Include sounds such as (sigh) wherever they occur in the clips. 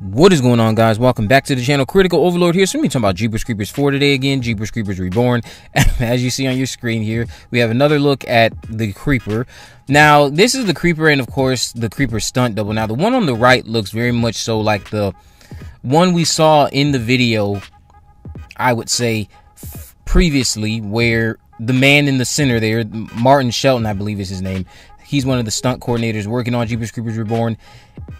What is going on, guys? Welcome back to the channel. Critical Overlord here. So, me talking about Jeepers Creepers 4 today again. Jeepers Creepers Reborn. (laughs) As you see on your screen here, we have another look at the Creeper. Now, this is the Creeper and, of course, the Creeper stunt double. Now, the one on the right looks very much so like the one we saw in the video, I would say, previously, where the man in the center there, Martin Shelton, I believe is his name, He's one of the stunt coordinators working on Jeepers Creepers Reborn.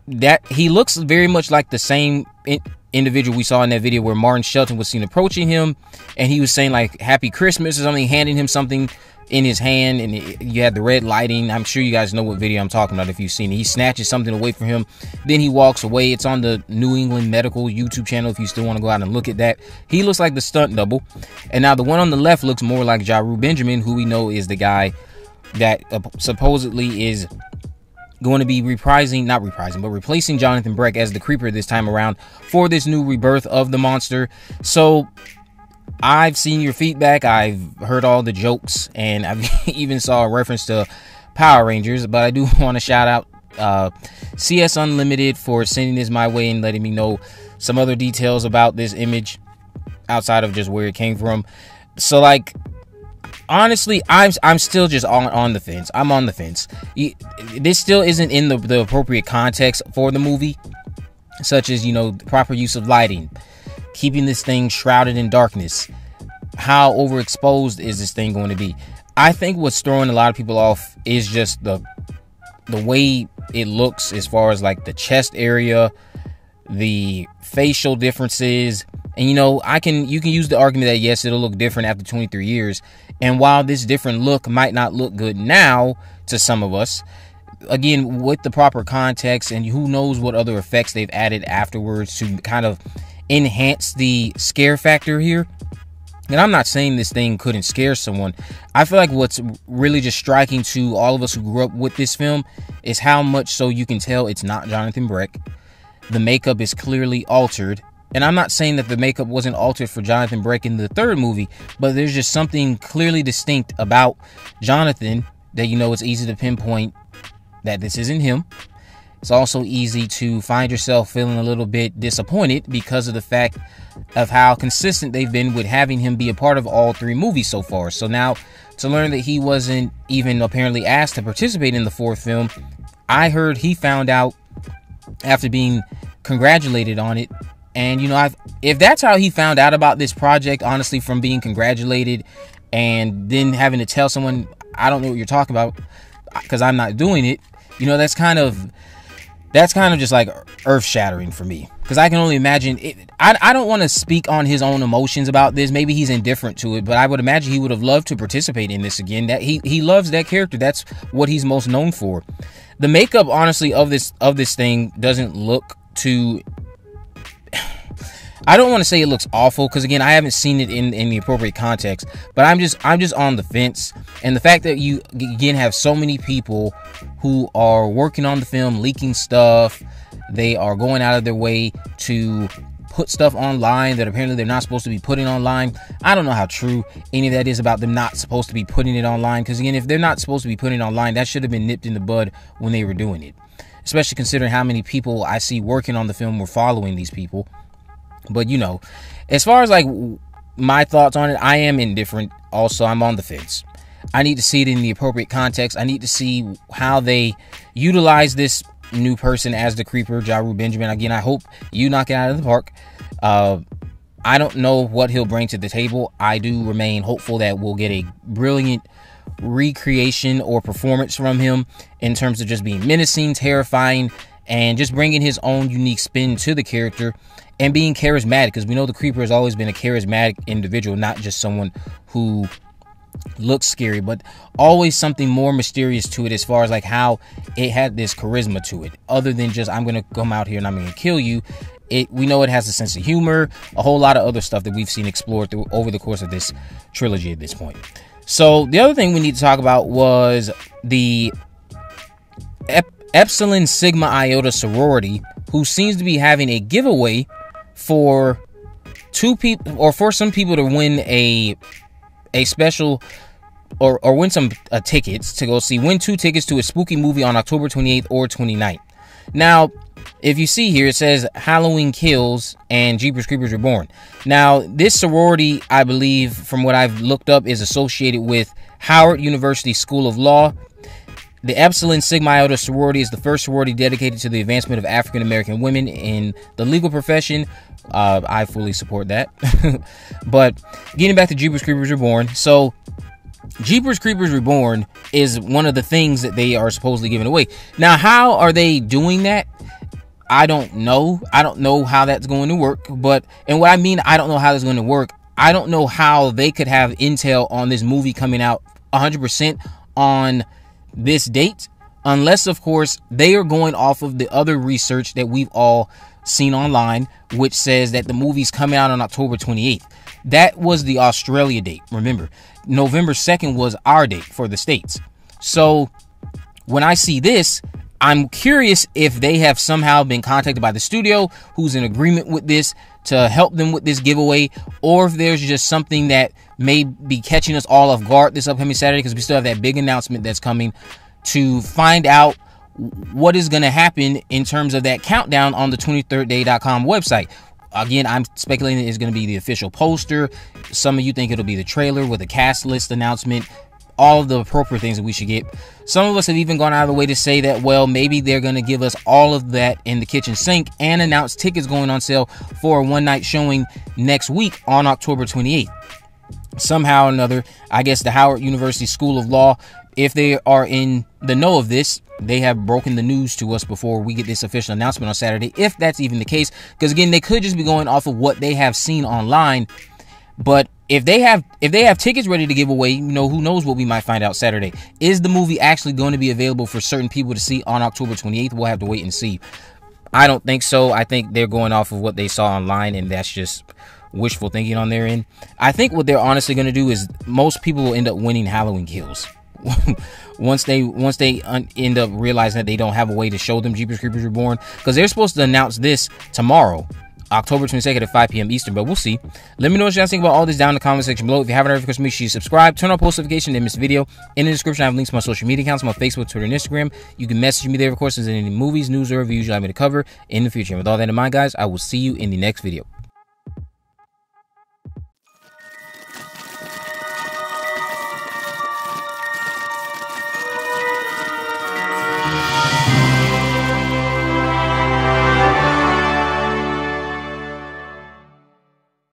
That he looks very much like the same in, individual we saw in that video where Martin Shelton was seen approaching him, and he was saying like "Happy Christmas" or something, handing him something in his hand, and it, you had the red lighting. I'm sure you guys know what video I'm talking about if you've seen it. He snatches something away from him, then he walks away. It's on the New England Medical YouTube channel if you still want to go out and look at that. He looks like the stunt double, and now the one on the left looks more like Jarreau Benjamin, who we know is the guy that supposedly is going to be reprising, not reprising, but replacing Jonathan Breck as the Creeper this time around for this new rebirth of the monster. So I've seen your feedback, I've heard all the jokes, and I've (laughs) even saw a reference to Power Rangers. But I do (laughs) want to shout out uh, CS Unlimited for sending this my way and letting me know some other details about this image outside of just where it came from. So like honestly, I'm I'm still just on on the fence. I'm on the fence. This still isn't in the, the appropriate context for the movie, such as you know proper use of lighting, keeping this thing shrouded in darkness. How overexposed is this thing going to be? I think what's throwing a lot of people off is just the the way it looks as far as like the chest area, the facial differences, and you know, I can you can use the argument that yes, it'll look different after 23 years. And while this different look might not look good now to some of us, again, with the proper context and who knows what other effects they've added afterwards to kind of enhance the scare factor here. And I'm not saying this thing couldn't scare someone. I feel like what's really just striking to all of us who grew up with this film is how much so you can tell it's not Jonathan Breck. The makeup is clearly altered and I'm not saying that the makeup wasn't altered for Jonathan Breck in the third movie, but there's just something clearly distinct about Jonathan that you know it's easy to pinpoint that this isn't him. It's also easy to find yourself feeling a little bit disappointed because of the fact of how consistent they've been with having him be a part of all three movies so far. So now to learn that he wasn't even apparently asked to participate in the fourth film, I heard he found out after being congratulated on it and you know, I've if that's how he found out about this project, honestly, from being congratulated and then having to tell someone, I don't know what you're talking about because I'm not doing it. You know, that's kind of that's kind of just like earth shattering for me because I can only imagine it. I, I don't want to speak on his own emotions about this. Maybe he's indifferent to it, but I would imagine he would have loved to participate in this again. That he he loves that character. That's what he's most known for. The makeup, honestly, of this of this thing doesn't look too I don't want to say it looks awful because again, I haven't seen it in, in the appropriate context. But I'm just I'm just on the fence, and the fact that you again have so many people who are working on the film, leaking stuff, they are going out of their way to put stuff online that apparently they're not supposed to be putting online. I don't know how true any of that is about them not supposed to be putting it online. Because again, if they're not supposed to be putting it online, that should have been nipped in the bud when they were doing it. Especially considering how many people I see working on the film were following these people. But you know, as far as like my thoughts on it, I am indifferent. Also, I'm on the fence. I need to see it in the appropriate context. I need to see how they utilize this new person as the creeper, Jarreau Benjamin. Again, I hope you knock it out of the park. Uh, I don't know what he'll bring to the table. I do remain hopeful that we'll get a brilliant recreation or performance from him in terms of just being menacing, terrifying, and just bringing his own unique spin to the character and being charismatic because we know the creeper has always been a charismatic individual not just someone who looks scary but always something more mysterious to it as far as like how it had this charisma to it. Other than just i'm gonna come out here and i'm gonna kill you it we know it has a sense of humor a whole lot of other stuff that we've seen explored through over the course of this trilogy at this point. So the other thing we need to talk about was the Ep- epsilon sigma iota sorority who seems to be having a giveaway for two people or for some people to win a a special or or win some uh, tickets to go see win two tickets to a spooky movie on October 28th or 29th. Now, if you see here, it says Halloween Kills and Jeepers Creepers Reborn. Now, this sorority, I believe, from what I've looked up, is associated with Howard University School of Law. The Epsilon Sigma Iota sorority is the first sorority dedicated to the advancement of African American women in the legal profession. Uh, I fully support that. (laughs) but getting back to Jeepers Creepers Reborn, so Jeepers Creepers Reborn is one of the things that they are supposedly giving away. Now, how are they doing that? I don't know. I don't know how that's going to work. But, and what I mean, I don't know how that's going to work. I don't know how they could have intel on this movie coming out 100% on this date, unless, of course, they are going off of the other research that we've all seen online, which says that the movie's coming out on October 28th. That was the Australia date, remember. November 2nd was our date for the States. So when I see this, I'm curious if they have somehow been contacted by the studio who's in agreement with this to help them with this giveaway, or if there's just something that may be catching us all off guard this upcoming Saturday because we still have that big announcement that's coming to find out what is going to happen in terms of that countdown on the 23rd-day.com website. Again, I'm speculating it's going to be the official poster. Some of you think it'll be the trailer with a cast list announcement all of the appropriate things that we should get. Some of us have even gone out of the way to say that, well, maybe they're going to give us all of that in the kitchen sink and announce tickets going on sale for a one night showing next week on October 28th. Somehow or another, I guess the Howard University School of Law, if they are in the know of this, they have broken the news to us before we get this official announcement on Saturday, if that's even the case. Because again, they could just be going off of what they have seen online. But if they have if they have tickets ready to give away, you know, who knows what we might find out Saturday. Is the movie actually going to be available for certain people to see on October 28th? We'll have to wait and see. I don't think so. I think they're going off of what they saw online and that's just wishful thinking on their end. I think what they're honestly going to do is most people will end up winning Halloween kills. (laughs) once they once they un- end up realizing that they don't have a way to show them Jeepers Creepers Reborn because they're supposed to announce this tomorrow October 22nd at 5 p.m. Eastern, but we'll see. Let me know what you guys think about all this down in the comment section below. If you haven't already, of course, make sure you subscribe, turn on post notification, and miss video. In the description, I have links to my social media accounts, my Facebook, Twitter, and Instagram. You can message me there, of course, if there's any movies, news, or reviews you'd like me to cover in the future. And with all that in mind, guys, I will see you in the next video.